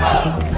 Oh,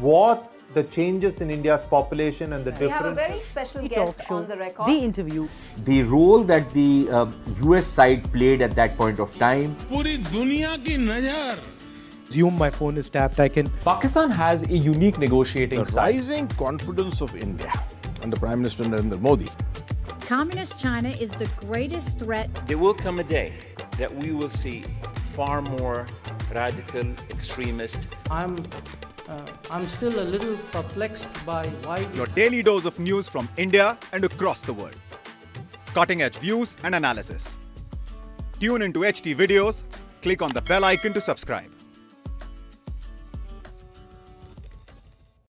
what the changes in India's population and the difference. We have a very special we guest on the record. The interview. The role that the um, uh, US side played at that point of time. Assume my phone is tapped, I can. Pakistan has a unique negotiating the style. rising confidence of India under Prime Minister Narendra Modi. Communist China is the greatest threat. There will come a day that we will see far more radical extremist. I'm uh, I'm still a little perplexed by why Your daily dose of news from India and across the world. Cutting edge views and analysis. Tune into HT videos, click on the bell icon to subscribe.